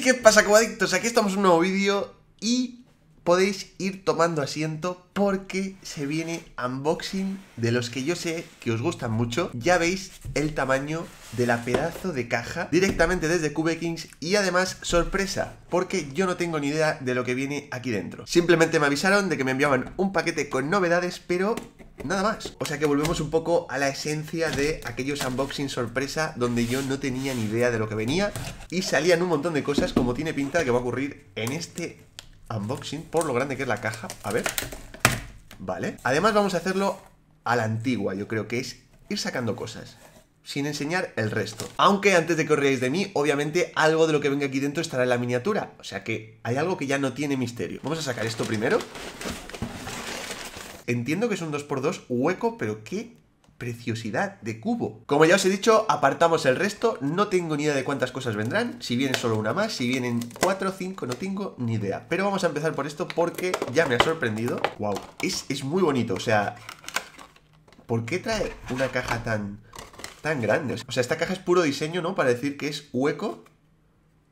¿qué pasa, cobadictos? Aquí estamos en un nuevo vídeo y podéis ir tomando asiento porque se viene unboxing de los que yo sé que os gustan mucho. Ya veis el tamaño de la pedazo de caja directamente desde Cube Kings y además sorpresa, porque yo no tengo ni idea de lo que viene aquí dentro. Simplemente me avisaron de que me enviaban un paquete con novedades, pero Nada más. O sea que volvemos un poco a la esencia de aquellos unboxing sorpresa donde yo no tenía ni idea de lo que venía y salían un montón de cosas como tiene pinta de que va a ocurrir en este unboxing por lo grande que es la caja. A ver. Vale. Además vamos a hacerlo a la antigua, yo creo que es ir sacando cosas sin enseñar el resto. Aunque antes de que os de mí, obviamente algo de lo que venga aquí dentro estará en la miniatura. O sea que hay algo que ya no tiene misterio. Vamos a sacar esto primero. Entiendo que es un 2x2 hueco, pero qué preciosidad de cubo. Como ya os he dicho, apartamos el resto, no tengo ni idea de cuántas cosas vendrán, si viene solo una más, si vienen 4 o 5, no tengo ni idea. Pero vamos a empezar por esto porque ya me ha sorprendido. Wow, es, es muy bonito, o sea... ¿Por qué trae una caja tan, tan grande? O sea, esta caja es puro diseño, ¿no? Para decir que es hueco,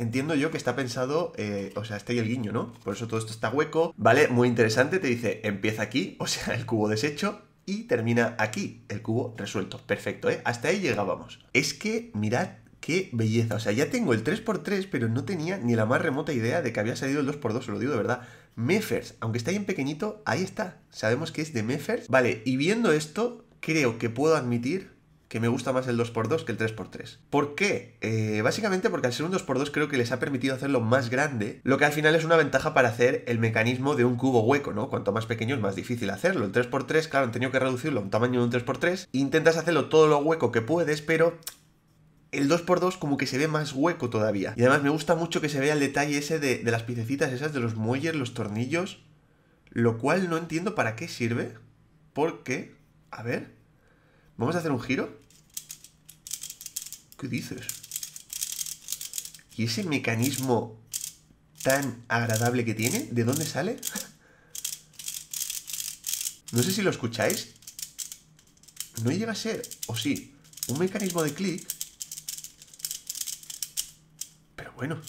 entiendo yo que está pensado, eh, o sea, está ahí el guiño, ¿no? Por eso todo esto está hueco, ¿vale? Muy interesante, te dice, empieza aquí, o sea, el cubo deshecho, y termina aquí, el cubo resuelto. Perfecto, ¿eh? Hasta ahí llegábamos. Es que, mirad qué belleza. O sea, ya tengo el 3x3, pero no tenía ni la más remota idea de que había salido el 2x2, se lo digo de verdad. Mefers, aunque está ahí en pequeñito, ahí está. Sabemos que es de Mefers. Vale, y viendo esto, creo que puedo admitir que me gusta más el 2x2 que el 3x3. ¿Por qué? Eh, básicamente porque al ser un 2x2 creo que les ha permitido hacerlo más grande, lo que al final es una ventaja para hacer el mecanismo de un cubo hueco, ¿no? Cuanto más pequeño es más difícil hacerlo. El 3x3, claro, han tenido que reducirlo a un tamaño de un 3x3. Intentas hacerlo todo lo hueco que puedes, pero el 2x2 como que se ve más hueco todavía. Y además me gusta mucho que se vea el detalle ese de, de las piececitas esas, de los muelles, los tornillos. Lo cual no entiendo para qué sirve. Porque, a ver, vamos a hacer un giro. ¿Qué dices? ¿Y ese mecanismo tan agradable que tiene? ¿De dónde sale? No sé si lo escucháis. No llega a ser, o sí, un mecanismo de clic. Pero bueno.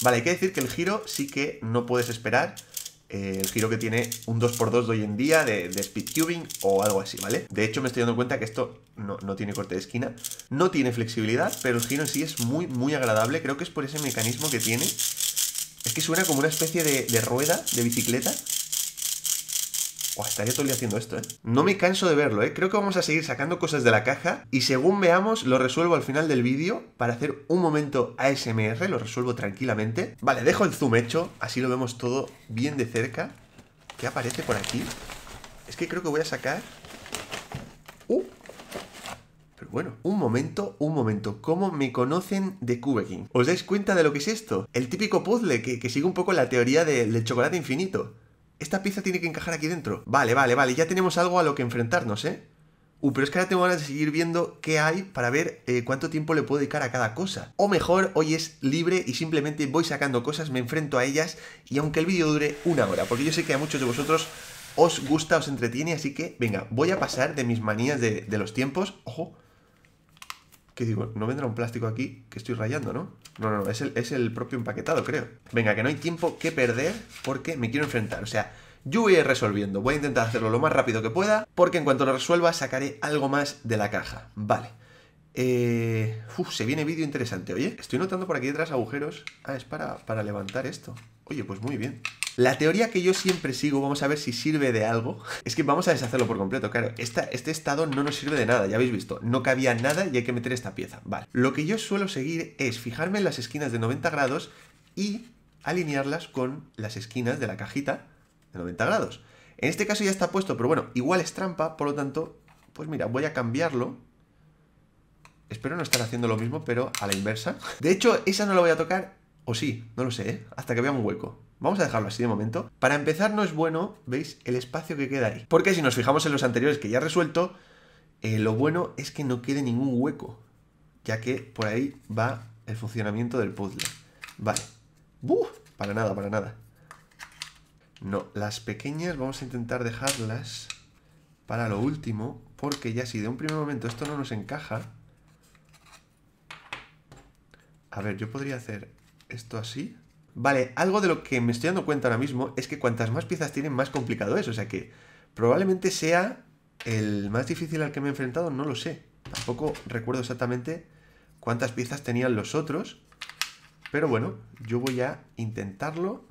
Vale, hay que decir que el giro sí que no puedes esperar eh, el giro que tiene un 2x2 de hoy en día de, de speed cubing o algo así, ¿vale? De hecho me estoy dando cuenta que esto no, tiene corte de esquina, no tiene flexibilidad, pero el giro en sí es muy, muy agradable, creo que es por ese mecanismo que tiene. Es que suena como una especie de rueda de bicicleta estaría todo el día haciendo esto, ¿eh? No me canso de verlo, ¿eh? Creo que vamos a seguir sacando cosas de la caja y según veamos lo resuelvo al final del vídeo para hacer un momento ASMR, lo resuelvo tranquilamente. Vale, dejo el zoom hecho, así lo vemos todo bien de cerca. ¿Qué aparece por aquí? Es que creo que voy a sacar... ¡Uh! Pero bueno, un momento, un momento. ¿Cómo me conocen de Cube King? ¿Os dais cuenta de lo que es esto? El típico puzzle que, sigue un poco la teoría del chocolate infinito. Esta pieza tiene que encajar aquí dentro. Vale, vale, vale, ya tenemos algo a lo que enfrentarnos, ¿eh? Uh, pero es que ahora tengo ganas de seguir viendo qué hay para ver eh, cuánto tiempo le puedo dedicar a cada cosa. O mejor, hoy es libre y simplemente voy sacando cosas, me enfrento a ellas y aunque el vídeo dure una hora, porque yo sé que a muchos de vosotros os gusta, os entretiene, así que venga, voy a pasar de mis manías de, de los tiempos. Ojo, ¿Qué digo? ¿No vendrá un plástico aquí que estoy rayando, no? No, no, no, es el, es el propio empaquetado, creo. Venga, que no hay tiempo que perder porque me quiero enfrentar. O sea, yo voy a ir resolviendo. Voy a intentar hacerlo lo más rápido que pueda porque en cuanto lo resuelva sacaré algo más de la caja. Vale. Eh... Uf, se viene vídeo interesante. Oye, estoy notando por aquí detrás agujeros. Ah, es para, para levantar esto. Oye, pues muy bien. La teoría que yo siempre sigo, vamos a ver si sirve de algo, es que vamos a deshacerlo por completo, claro. este estado no nos sirve de nada, ya habéis visto. No cabía nada y hay que meter esta pieza. Vale. Lo que yo suelo seguir es fijarme en las esquinas de 90 grados y alinearlas con las esquinas de la cajita de 90 grados. En este caso ya está puesto, pero bueno, igual es trampa, por lo tanto, pues mira, voy a cambiarlo. Espero no estar haciendo lo mismo, pero a la inversa. De hecho, esa no la voy a tocar, o sí, no lo sé, ¿eh? hasta que vea un hueco. Vamos a dejarlo así de momento. Para empezar no es bueno, ¿veis? El espacio que queda ahí. Porque si nos fijamos en los anteriores que ya he resuelto, eh, lo bueno es que no quede ningún hueco. Ya que por ahí va el funcionamiento del puzzle. Vale. ¡Buf! Para nada, para nada. No, las pequeñas vamos a intentar dejarlas para lo último. Porque ya si de un primer momento esto no nos encaja... A ver, yo podría hacer Esto así. Vale, algo de lo que me estoy dando cuenta ahora mismo es que cuantas más piezas tienen, más complicado es. O sea que probablemente sea el más difícil al que me he enfrentado, no lo sé. Tampoco recuerdo exactamente cuántas piezas tenían los otros. Pero bueno, yo voy a intentarlo.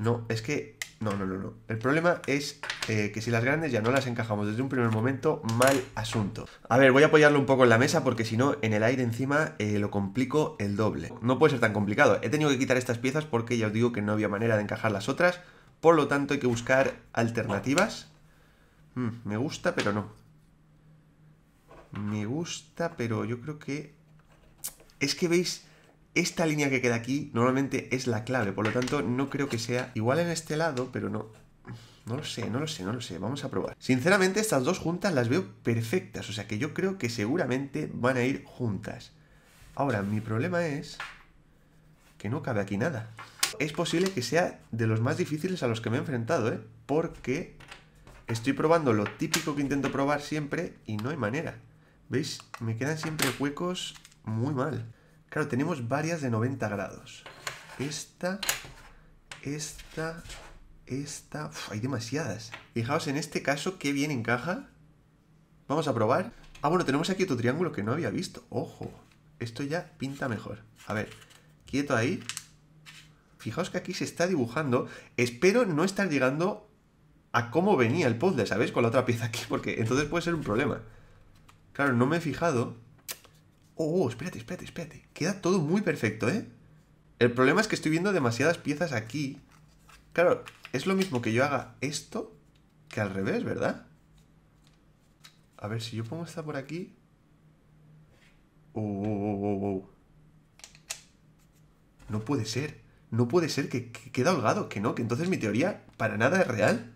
No, es que... No, no, no, no. El problema es eh, que si las grandes ya no las encajamos desde un primer momento, mal asunto. A ver, voy a apoyarlo un poco en la mesa porque si no, en el aire encima eh, lo complico el doble. No puede ser tan complicado. He tenido que quitar estas piezas porque ya os digo que no había manera de encajar las otras. Por lo tanto, hay que buscar alternativas. Mm, me gusta, pero no. Me gusta, pero yo creo que... Es que veis, esta línea que queda aquí normalmente es la clave, por lo tanto no creo que sea igual en este lado, pero no... No lo sé, no lo sé, no lo sé, vamos a probar. Sinceramente estas dos juntas las veo perfectas, o sea que yo creo que seguramente van a ir juntas. Ahora, mi problema es que no cabe aquí nada. Es posible que sea de los más difíciles a los que me he enfrentado, ¿eh? Porque estoy probando lo típico que intento probar siempre y no hay manera. ¿Veis? Me quedan siempre huecos muy mal. Claro, tenemos varias de 90 grados. Esta, esta, esta... hay demasiadas. Fijaos en este caso qué bien encaja. Vamos a probar. Ah, bueno, tenemos aquí otro triángulo que no había visto. Ojo, esto ya pinta mejor. A ver, quieto ahí. Fijaos que aquí se está dibujando. Espero no estar llegando a cómo venía el puzzle, ¿sabéis? Con la otra pieza aquí, porque entonces puede ser un problema. Claro, no me he fijado Oh, oh, espérate, espérate, espérate. Queda todo muy perfecto, ¿eh? El problema es que estoy viendo demasiadas piezas aquí. Claro, es lo mismo que yo haga esto que al revés, ¿verdad? A ver, si yo pongo esta por aquí... Oh, oh, oh, oh no puede ser. No puede ser que, que queda holgado, que no, que entonces mi teoría para nada es real.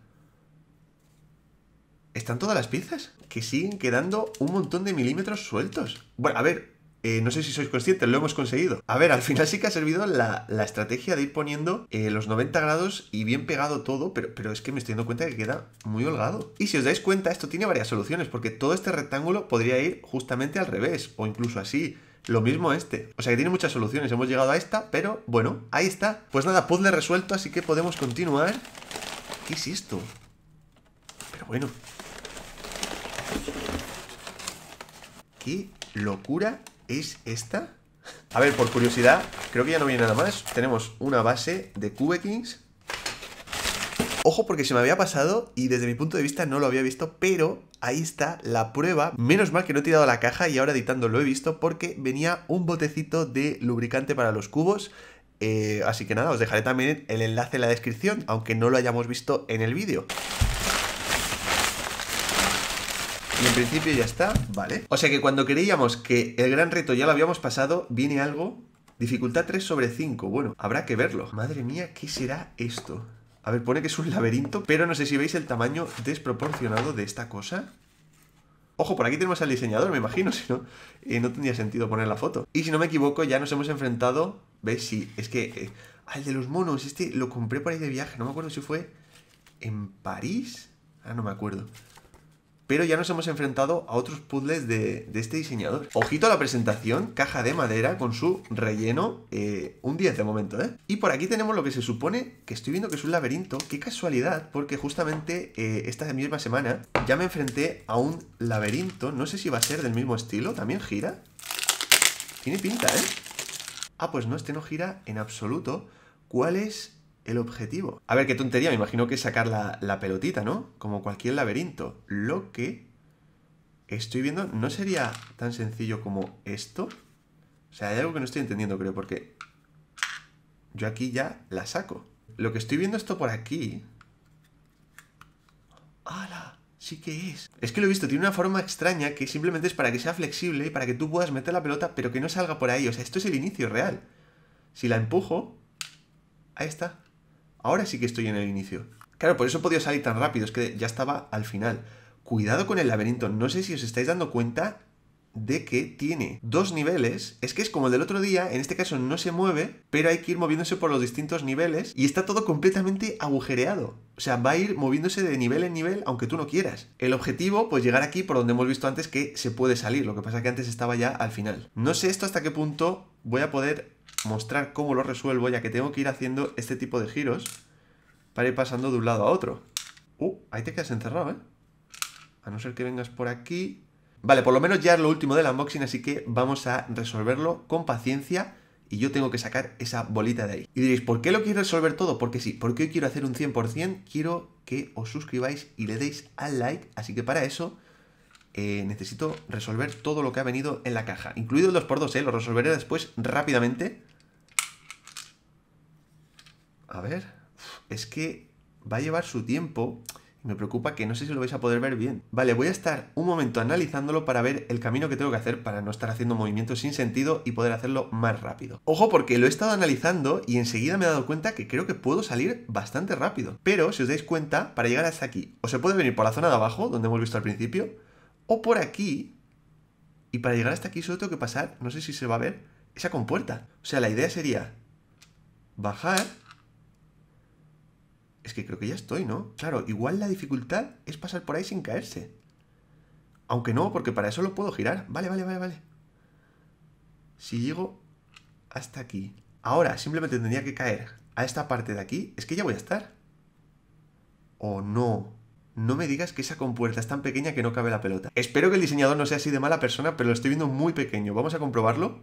¿Están todas las piezas? Que siguen quedando un montón de milímetros sueltos. Bueno, a ver, eh, no sé si sois conscientes, lo hemos conseguido. A ver, al final sí que ha servido la, estrategia de ir poniendo eh, los 90 grados y bien pegado todo, pero, pero es que me estoy dando cuenta que queda muy holgado. Y si os dais cuenta, esto tiene varias soluciones, porque todo este rectángulo podría ir justamente al revés, o incluso así. Lo mismo este. O sea que tiene muchas soluciones. Hemos llegado a esta, pero bueno, ahí está. Pues nada, puzzle resuelto, así que podemos continuar. ¿Qué es esto? Pero bueno. ¿Qué locura es esta. A ver, por curiosidad, creo que ya no viene nada más. Tenemos una base de Cube Kings. Ojo porque se me había pasado y desde mi punto de vista no lo había visto, pero ahí está la prueba. Menos mal que no he tirado la caja y ahora editando lo he visto porque venía un botecito de lubricante para los cubos. Eh, así que nada, os dejaré también el enlace en la descripción, aunque no lo hayamos visto en el vídeo. En principio ya está, vale. O sea que cuando creíamos que el gran reto ya lo habíamos pasado, viene algo... Dificultad 3 sobre 5. Bueno, habrá que verlo. Madre mía, ¿qué será esto? A ver, pone que es un laberinto, pero no sé si veis el tamaño desproporcionado de esta cosa. Ojo, por aquí tenemos al diseñador, me imagino, si no, eh, no tendría sentido poner la foto. Y si no me equivoco, ya nos hemos enfrentado... ¿Veis? Sí, es que... Eh, al de los monos, este lo compré por ahí de viaje, no me acuerdo si fue en París. Ah, no me acuerdo pero ya nos hemos enfrentado a otros puzzles de, este diseñador. Ojito a la presentación, caja de madera con su relleno, eh, un 10 de momento, ¿eh? Y por aquí tenemos lo que se supone que estoy viendo que es un laberinto, qué casualidad, porque justamente eh, esta misma semana ya me enfrenté a un laberinto, no sé si va a ser del mismo estilo, también gira. Tiene pinta, ¿eh? Ah, pues no, este no gira en absoluto. ¿Cuál es el objetivo. A ver, qué tontería, me imagino que es sacar la, pelotita, ¿no? Como cualquier laberinto. Lo que estoy viendo no sería tan sencillo como esto. O sea, hay algo que no estoy entendiendo, creo, porque yo aquí ya la saco. Lo que estoy viendo esto por aquí... ¡Hala! Sí que es. Es que lo he visto, tiene una forma extraña que simplemente es para que sea flexible y para que tú puedas meter la pelota, pero que no salga por ahí. O sea, esto es el inicio real. Si la empujo... Ahí está. Ahora sí que estoy en el inicio. Claro, por eso podido salir tan rápido, es que ya estaba al final. Cuidado con el laberinto, no sé si os estáis dando cuenta de que tiene dos niveles, es que es como el del otro día, en este caso no se mueve, pero hay que ir moviéndose por los distintos niveles y está todo completamente agujereado. O sea, va a ir moviéndose de nivel en nivel aunque tú no quieras. El objetivo, pues llegar aquí por donde hemos visto antes que se puede salir, lo que pasa que antes estaba ya al final. No sé esto hasta qué punto voy a poder mostrar cómo lo resuelvo, ya que tengo que ir haciendo este tipo de giros para ir pasando de un lado a otro. Uh, ahí te quedas encerrado, ¿eh? A no ser que vengas por aquí. Vale, por lo menos ya es lo último del unboxing, así que vamos a resolverlo con paciencia y yo tengo que sacar esa bolita de ahí. Y diréis, ¿por qué lo quiero resolver todo? Porque sí, porque hoy quiero hacer un 100%, quiero que os suscribáis y le deis al like, así que para eso eh, necesito resolver todo lo que ha venido en la caja, incluido el 2x2, ¿eh? lo resolveré después rápidamente. A ver, es que va a llevar su tiempo me preocupa que no sé si lo vais a poder ver bien. Vale, voy a estar un momento analizándolo para ver el camino que tengo que hacer para no estar haciendo movimientos sin sentido y poder hacerlo más rápido. Ojo porque lo he estado analizando y enseguida me he dado cuenta que creo que puedo salir bastante rápido. Pero si os dais cuenta, para llegar hasta aquí, o se puede venir por la zona de abajo, donde hemos visto al principio, o por aquí. Y para llegar hasta aquí solo tengo que pasar, no sé si se va a ver, esa compuerta. O sea, la idea sería bajar es que creo que ya estoy, ¿no? Claro, igual la dificultad es pasar por ahí sin caerse. Aunque no, porque para eso lo puedo girar. Vale, vale, vale, vale. Si llego hasta aquí. Ahora, simplemente tendría que caer a esta parte de aquí. Es que ya voy a estar. ¿O no? No me digas que esa compuerta es tan pequeña que no cabe la pelota. Espero que el diseñador no sea así de mala persona, pero lo estoy viendo muy pequeño. Vamos a comprobarlo.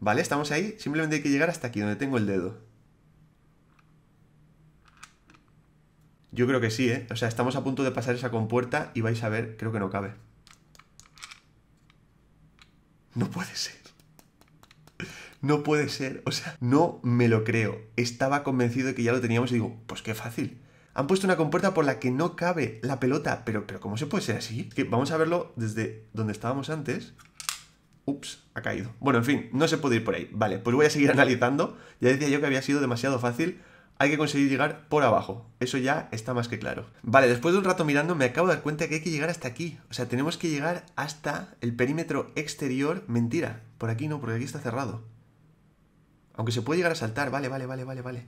Vale, estamos ahí. Simplemente hay que llegar hasta aquí, donde tengo el dedo. Yo creo que sí, ¿eh? O sea, estamos a punto de pasar esa compuerta y vais a ver, creo que no cabe. No puede ser. No puede ser. O sea, no me lo creo. Estaba convencido de que ya lo teníamos y digo, pues qué fácil. Han puesto una compuerta por la que no cabe la pelota. Pero, pero ¿cómo se puede ser así? Vamos a verlo desde donde estábamos antes. Ups, ha caído. Bueno, en fin, no se puede ir por ahí. Vale, pues voy a seguir analizando. Ya decía yo que había sido demasiado fácil hay que conseguir llegar por abajo. Eso ya está más que claro. Vale, después de un rato mirando me acabo de dar cuenta que hay que llegar hasta aquí. O sea, tenemos que llegar hasta el perímetro exterior. Mentira, por aquí no, porque aquí está cerrado. Aunque se puede llegar a saltar. Vale, vale, vale, vale, vale.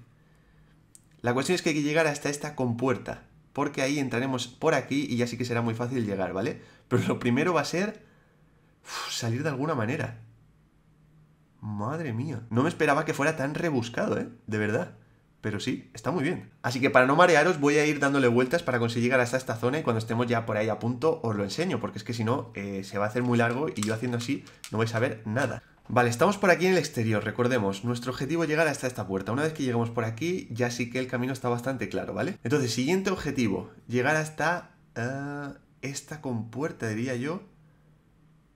La cuestión es que hay que llegar hasta esta compuerta. Porque ahí entraremos por aquí y ya sí que será muy fácil llegar, ¿vale? Pero lo primero va a ser salir de alguna manera. Madre mía. No me esperaba que fuera tan rebuscado, ¿eh? De verdad. Pero sí, está muy bien. Así que para no marearos voy a ir dándole vueltas para conseguir llegar hasta esta zona y cuando estemos ya por ahí a punto os lo enseño, porque es que si no eh, se va a hacer muy largo y yo haciendo así no vais a ver nada. Vale, estamos por aquí en el exterior, recordemos, nuestro objetivo es llegar hasta esta puerta. Una vez que lleguemos por aquí, ya sí que el camino está bastante claro, ¿vale? Entonces, siguiente objetivo, llegar hasta uh, esta compuerta, diría yo,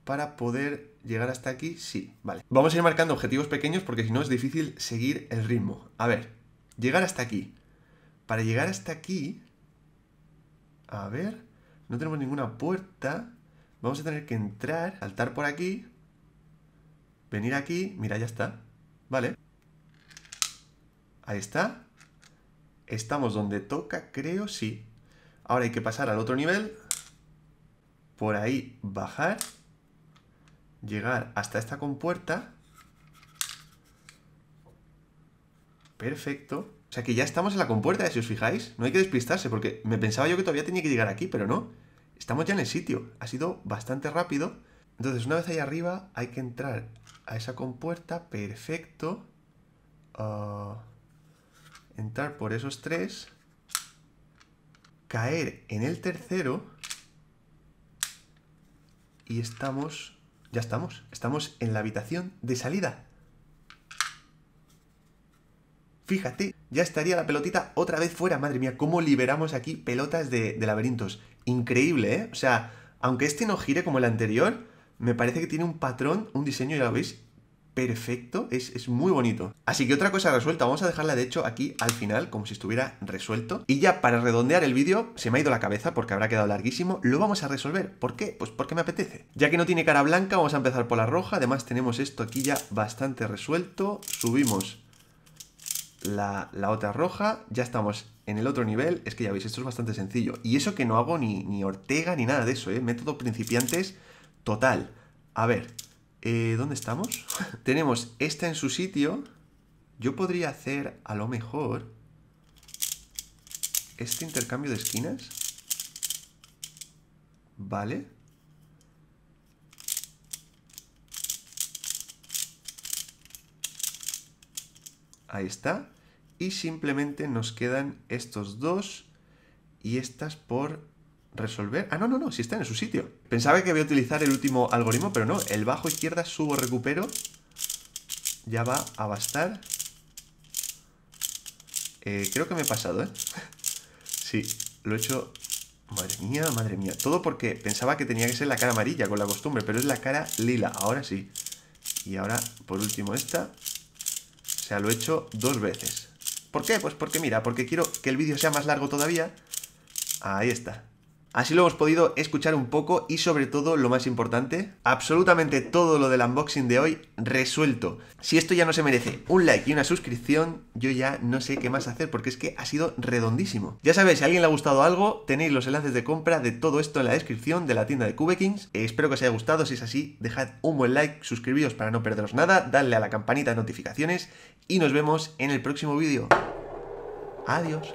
para poder llegar hasta aquí, sí, vale. Vamos a ir marcando objetivos pequeños porque si no es difícil seguir el ritmo. A ver, llegar hasta aquí. Para llegar hasta aquí... A ver... No tenemos ninguna puerta. Vamos a tener que entrar, saltar por aquí. Venir aquí. Mira, ya está. Vale. Ahí está. Estamos donde toca, creo, sí. Ahora hay que pasar al otro nivel. Por ahí bajar. Llegar hasta esta compuerta. Perfecto. O sea que ya estamos en la compuerta, si os fijáis. No hay que despistarse, porque me pensaba yo que todavía tenía que llegar aquí, pero no. Estamos ya en el sitio. Ha sido bastante rápido. Entonces, una vez ahí arriba, hay que entrar a esa compuerta. Perfecto. Ah, entrar por esos tres. Caer en el tercero. Y estamos... Ya estamos. Estamos en la habitación de salida. Fíjate, ya estaría la pelotita otra vez fuera. Madre mía, cómo liberamos aquí pelotas de, laberintos. Increíble, ¿eh? O sea, aunque este no gire como el anterior, me parece que tiene un patrón, un diseño, ya lo veis, perfecto, es, es, muy bonito. Así que otra cosa resuelta, vamos a dejarla de hecho aquí al final, como si estuviera resuelto. Y ya para redondear el vídeo, se me ha ido la cabeza porque habrá quedado larguísimo, lo vamos a resolver. ¿Por qué? Pues porque me apetece. Ya que no tiene cara blanca, vamos a empezar por la roja, además tenemos esto aquí ya bastante resuelto. Subimos la, otra roja, ya estamos en el otro nivel. Es que ya veis, esto es bastante sencillo. Y eso que no hago ni, ni Ortega ni nada de eso, ¿eh? Método principiantes total. A ver, eh, ¿dónde estamos? Tenemos esta en su sitio. Yo podría hacer, a lo mejor, este intercambio de esquinas. Vale. Ahí está. Y simplemente nos quedan estos dos y estas por resolver. Ah, no, no, no, si están en su sitio. Pensaba que voy a utilizar el último algoritmo, pero no. El bajo izquierda subo, recupero. Ya va a bastar. Eh, creo que me he pasado, ¿eh? sí, lo he hecho... Madre mía, madre mía. Todo porque pensaba que tenía que ser la cara amarilla con la costumbre, pero es la cara lila. Ahora sí. Y ahora, por último, esta. Sea, lo he hecho dos veces. ¿Por qué? Pues porque mira, porque quiero que el vídeo sea más largo todavía. Ahí está. Así lo hemos podido escuchar un poco y sobre todo lo más importante, absolutamente todo lo del unboxing de hoy resuelto. Si esto ya no se merece un like y una suscripción, yo ya no sé qué más hacer porque es que ha sido redondísimo. Ya sabéis, si a alguien le ha gustado algo, tenéis los enlaces de compra de todo esto en la descripción de la tienda de CubeKings. Eh, espero que os haya gustado, si es así, dejad un buen like, suscribíos para no perderos nada, dadle a la campanita de notificaciones y nos vemos en el próximo vídeo. Adiós.